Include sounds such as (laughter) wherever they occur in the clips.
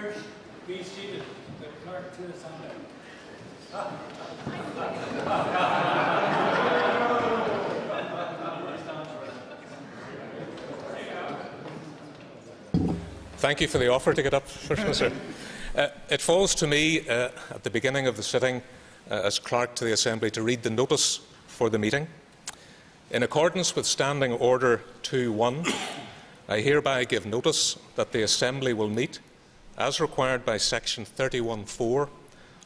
Members, be seated. The clerk to the Assembly. Thank you for the offer to get up, (laughs) First (laughs) Minister. Uh, it falls to me uh, at the beginning of the sitting uh, as Clerk to the Assembly to read the notice for the meeting. In accordance with Standing Order 2.1, I hereby give notice that the Assembly will meet, as required by Section 31.4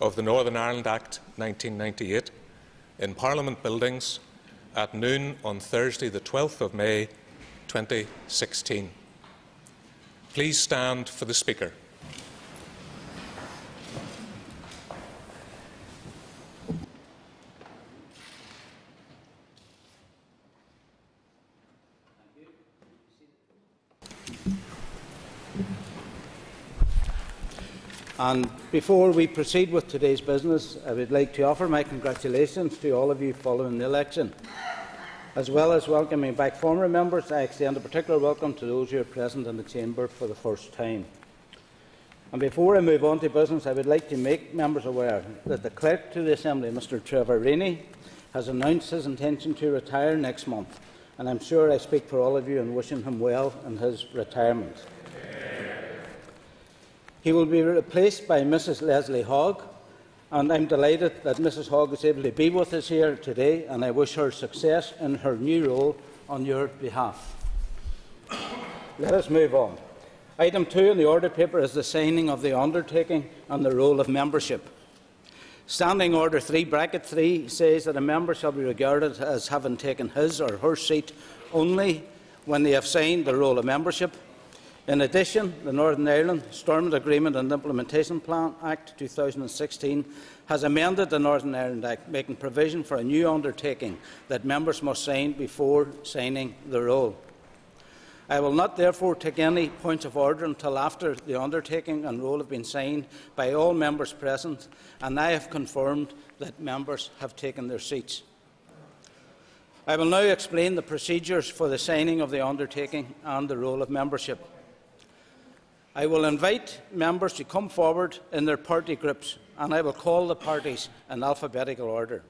of the Northern Ireland Act 1998, in Parliament buildings at noon on Thursday, the 12th of May 2016. Please stand for the Speaker. And before we proceed with today's business, I would like to offer my congratulations to all of you following the election. As well as welcoming back former members, I extend a particular welcome to those who are present in the Chamber for the first time. And before I move on to business, I would like to make members aware that the Clerk to the Assembly, Mr Trevor Reaney, has announced his intention to retire next month. And I'm sure I speak for all of you in wishing him well in his retirement. He will be replaced by Mrs Lesley Hogg, and I'm delighted that Mrs Hogg is able to be with us here today, and I wish her success in her new role on your behalf. Let us move on. Item 2 in the order paper is the signing of the undertaking and the roll of membership. Standing Order 3, bracket 3, says that a member shall be regarded as having taken his or her seat only when they have signed the roll of membership in addition, the Northern Ireland Stormont Agreement and Implementation Plan Act 2016 has amended the Northern Ireland Act, making provision for a new undertaking that members must sign before signing the roll. I will not therefore take any points of order until after the undertaking and roll have been signed by all members present, and I have confirmed that members have taken their seats. I will now explain the procedures for the signing of the undertaking and the roll of membership. I will invite members to come forward in their party groups and I will call the parties in alphabetical order.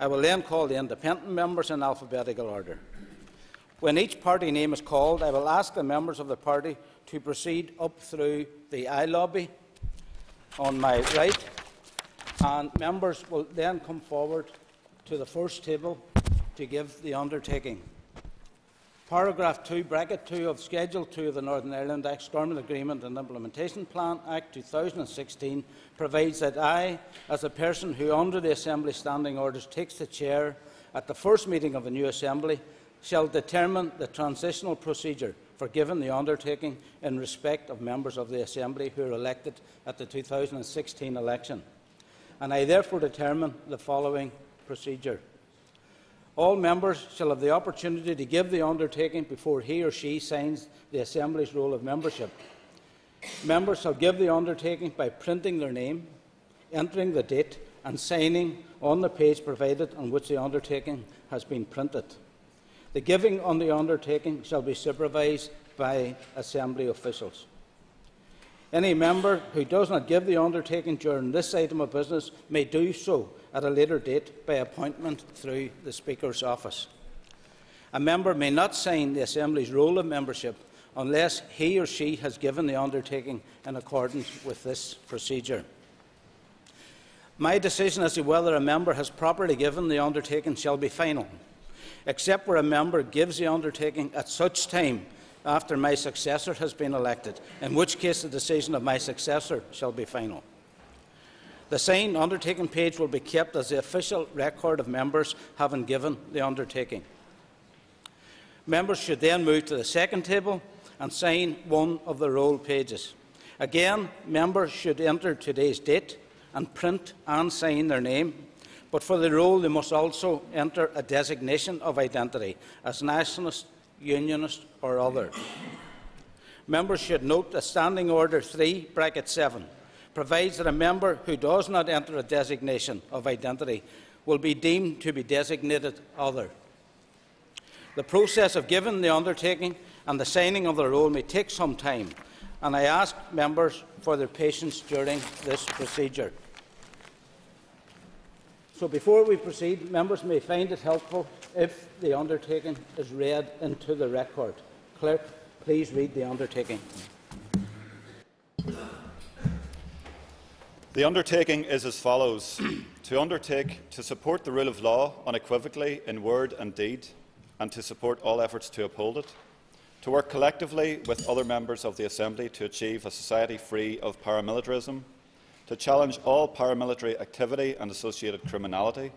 I will then call the independent members in alphabetical order. When each party name is called, I will ask the members of the party to proceed up through the aye lobby on my right, and members will then come forward to the first table to give the undertaking. Paragraph 2, bracket 2 of Schedule 2 of the Northern Ireland Act, Stormont Agreement and Implementation Plan Act 2016 provides that I, as a person who, under the Assembly standing orders, takes the chair at the first meeting of a new Assembly, shall determine the transitional procedure for giving the undertaking in respect of members of the Assembly who are elected at the 2016 election. And I therefore determine the following procedure. All members shall have the opportunity to give the undertaking before he or she signs the Assembly's roll of membership. Members shall give the undertaking by printing their name, entering the date, and signing on the page provided on which the undertaking has been printed. The giving on the undertaking shall be supervised by Assembly officials. Any member who does not give the undertaking during this item of business may do so at a later date by appointment through the Speaker's office. A member may not sign the Assembly's roll of membership unless he or she has given the undertaking in accordance with this procedure. My decision as to whether a member has properly given the undertaking shall be final, except where a member gives the undertaking at such time after my successor has been elected, in which case the decision of my successor shall be final. The signed undertaking page will be kept as the official record of members having given the undertaking. Members should then move to the second table and sign one of the roll pages. Again, members should enter today's date and print and sign their name, but for the roll they must also enter a designation of identity as nationalist, unionist or other. Members should note that Standing Order 3, bracket 7, provides that a member who does not enter a designation of identity will be deemed to be designated other. The process of giving the undertaking and the signing of the roll may take some time, and I ask members for their patience during this procedure. So before we proceed, members may find it helpful if the undertaking is read into the record. Clerk, please read the undertaking. The undertaking is as follows (clears throat) to undertake to support the rule of law unequivocally in word and deed, and to support all efforts to uphold it, to work collectively with other members of the Assembly to achieve a society free of paramilitarism, to challenge all paramilitary activity and associated criminality,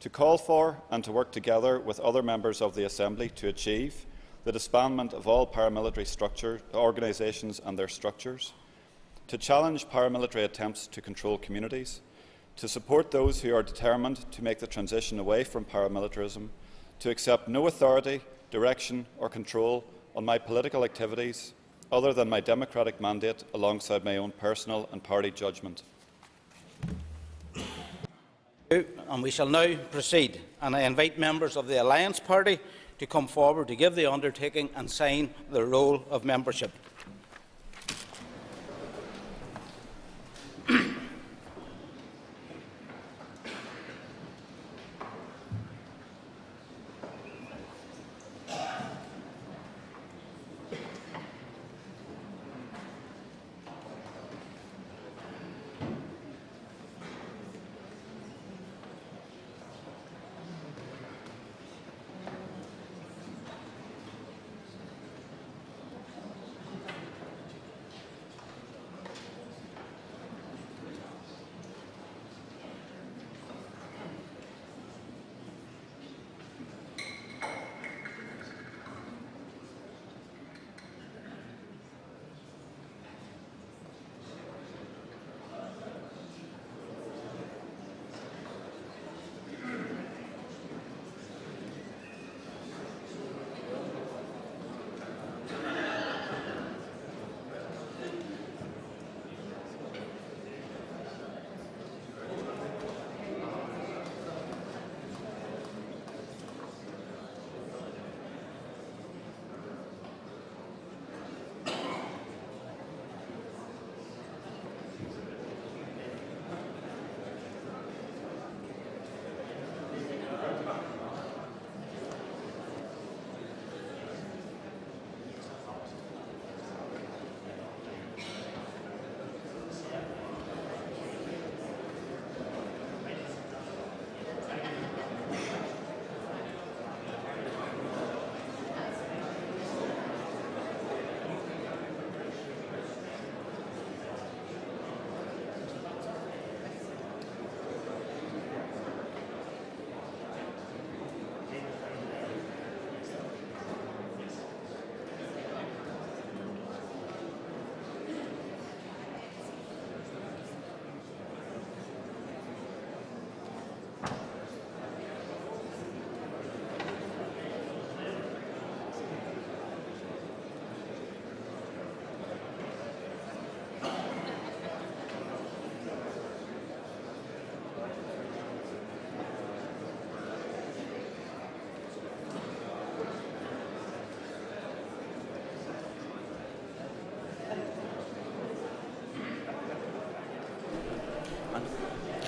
to call for and to work together with other members of the Assembly to achieve the disbandment of all paramilitary structure, organisations and their structures, to challenge paramilitary attempts to control communities, to support those who are determined to make the transition away from paramilitarism, to accept no authority, direction or control on my political activities other than my democratic mandate alongside my own personal and party judgment. And we shall now proceed, and I invite members of the Alliance Party to come forward to give the undertaking and sign the roll of membership.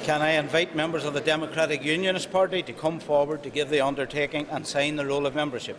Can I invite members of the Democratic Unionist Party to come forward to give the undertaking and sign the roll of membership?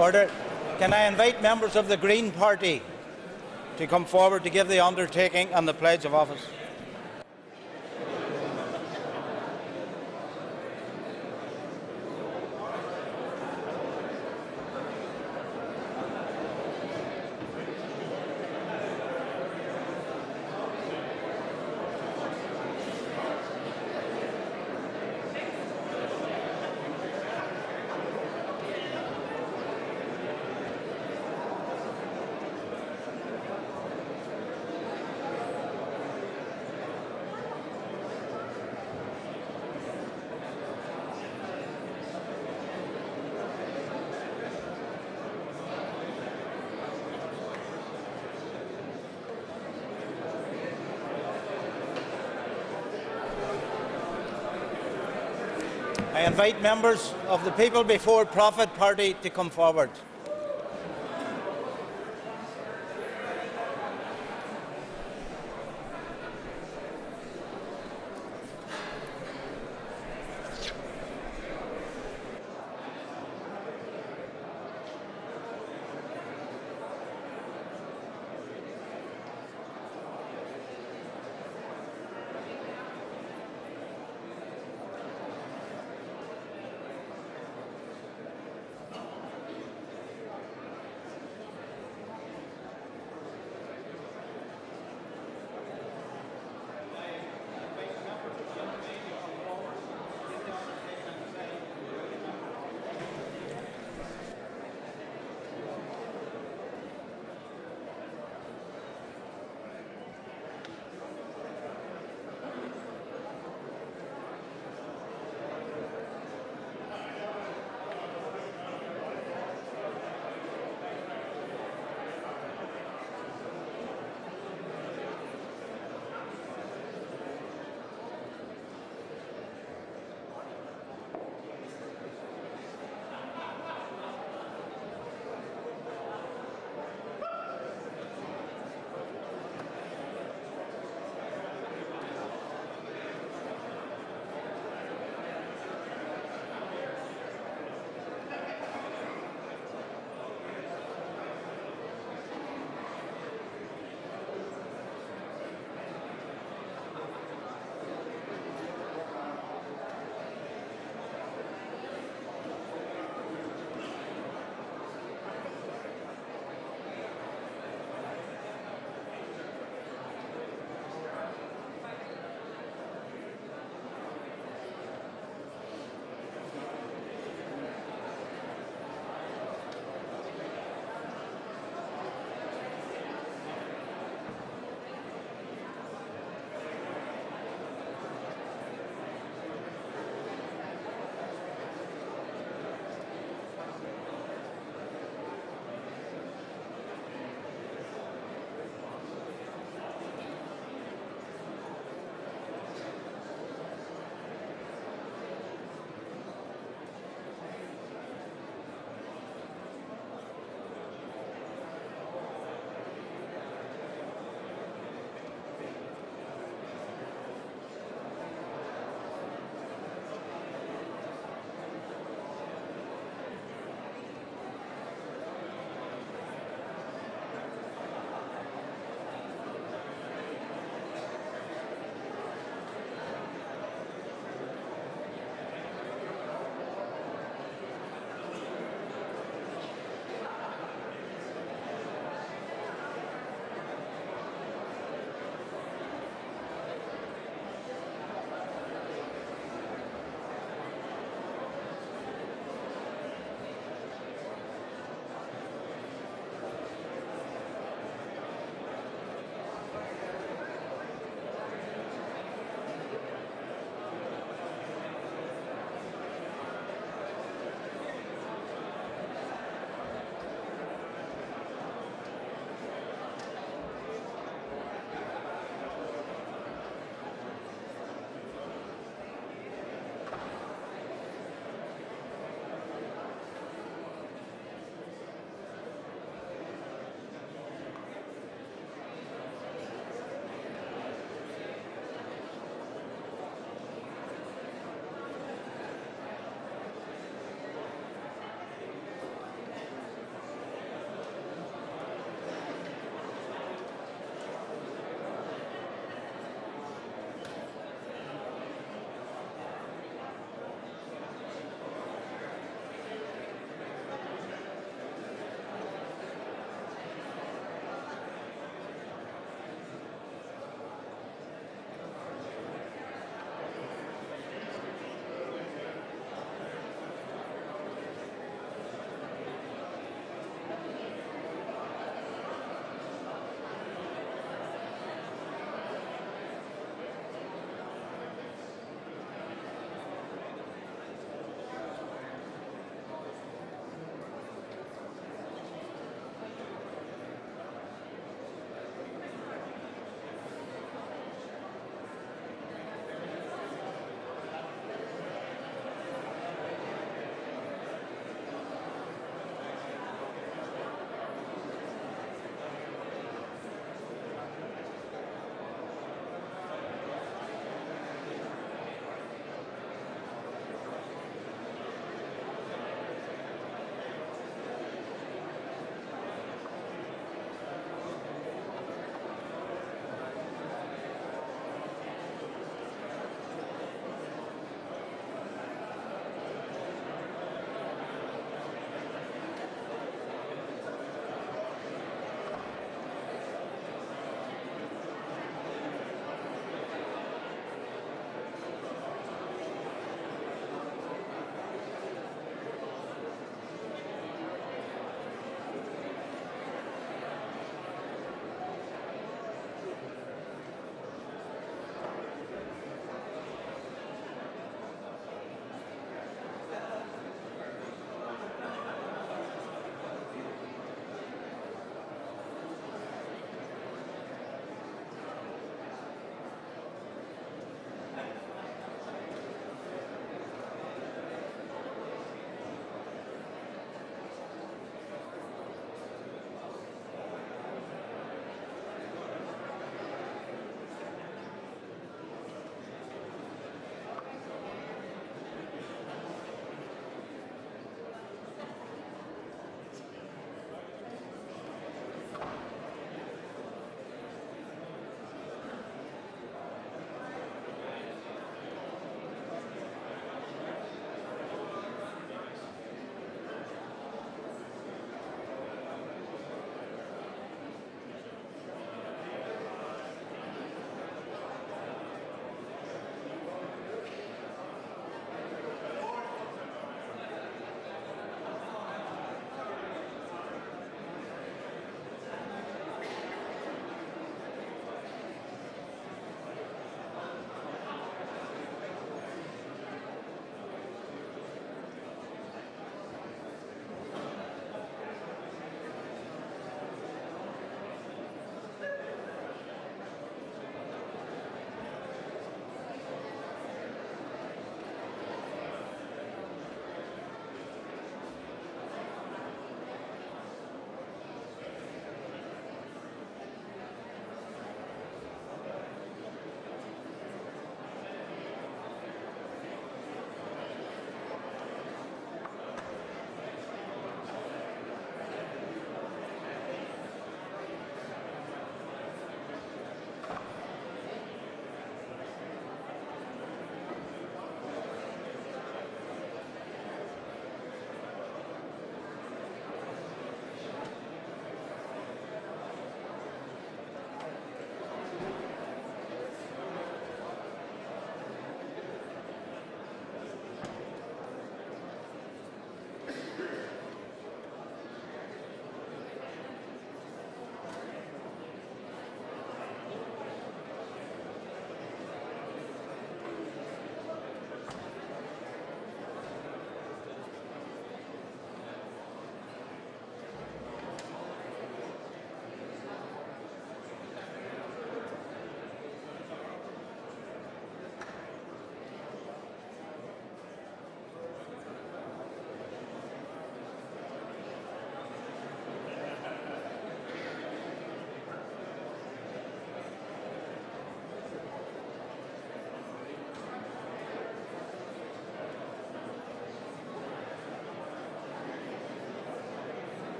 Order. Can I invite members of the Green Party to come forward to give the undertaking and the pledge of office? I invite members of the People Before Profit Party to come forward.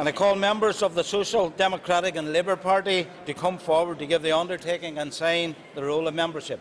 And I call members of the Social Democratic and Labour Party to come forward to give the undertaking and sign the roll of membership.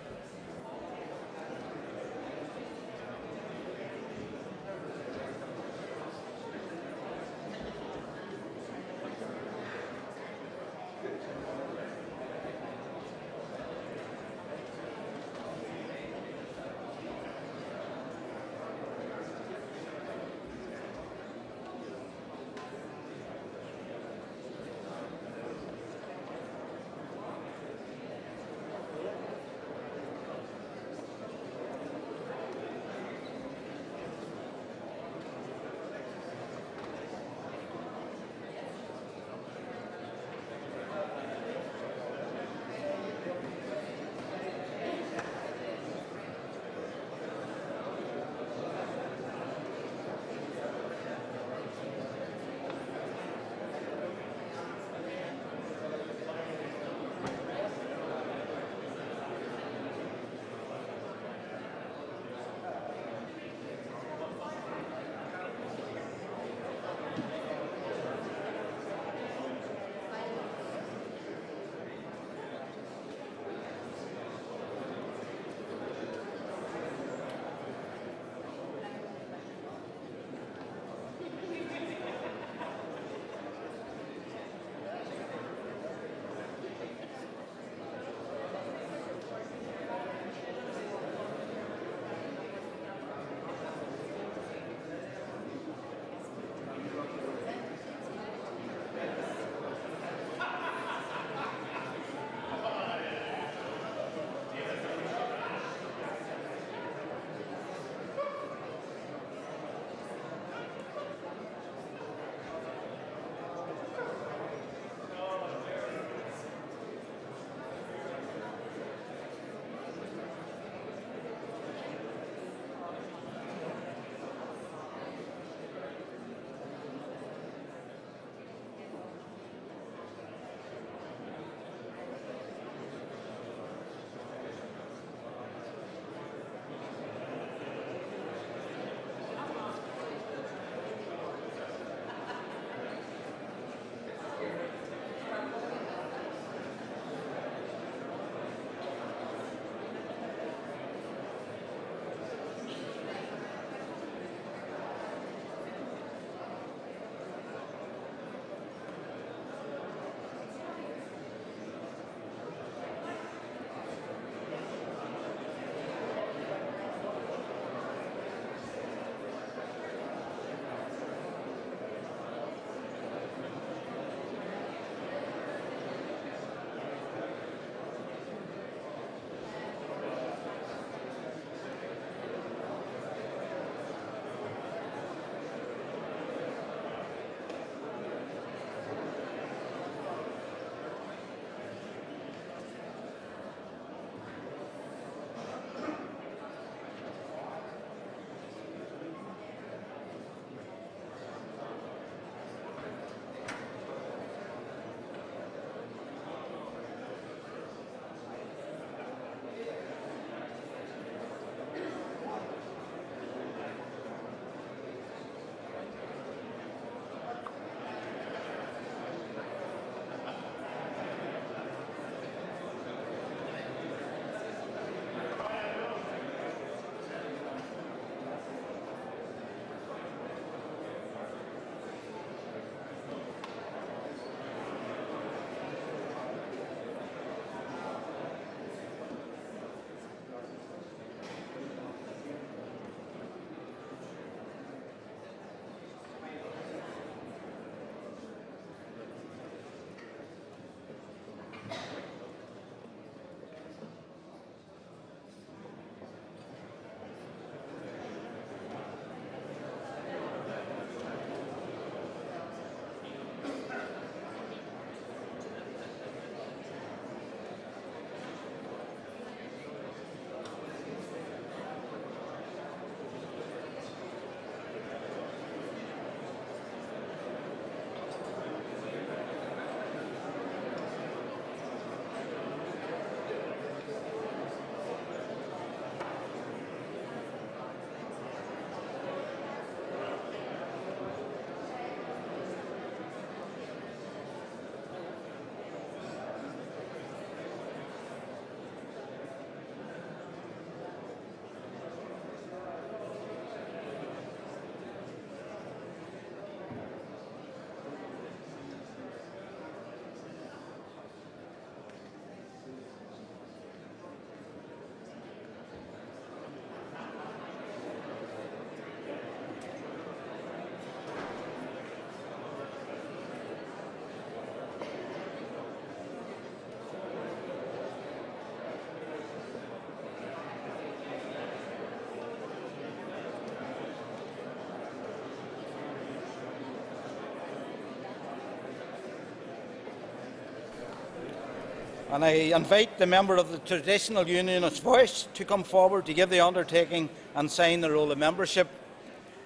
And I invite the member of the Traditional Unionist Voice to come forward to give the undertaking and sign the roll of membership.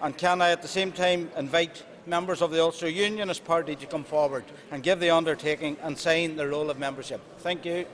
And can I at the same time invite members of the Ulster Unionist Party to come forward and give the undertaking and sign the roll of membership? Thank you.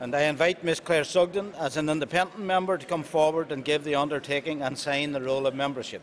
And I invite Ms Claire Sugden, as an independent member, to come forward and give the undertaking and sign the roll of membership.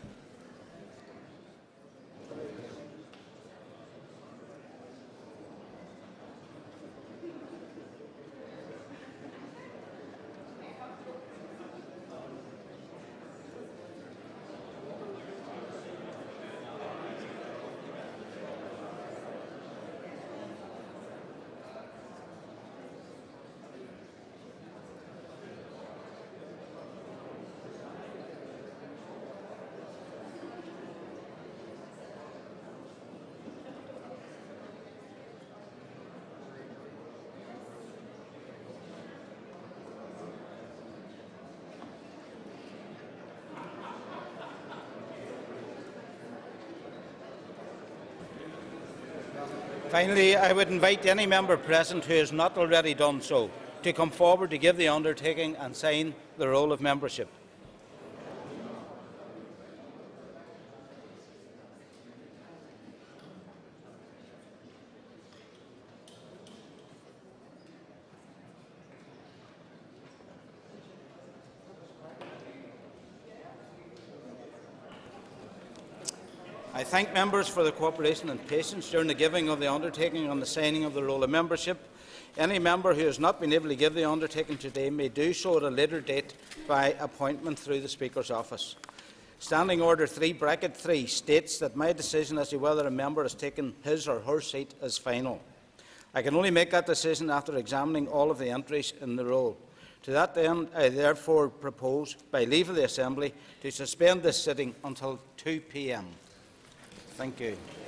Finally, I would invite any member present who has not already done so to come forward to give the undertaking and sign the roll of membership. Thank members for their cooperation and patience during the giving of the undertaking and the signing of the roll of membership. Any member who has not been able to give the undertaking today may do so at a later date by appointment through the Speaker's office. Standing Order 3, bracket 3, states that my decision as to whether a member has taken his or her seat is final. I can only make that decision after examining all of the entries in the roll. To that end, I therefore propose, by leave of the Assembly, to suspend this sitting until 2 p.m. Thank you.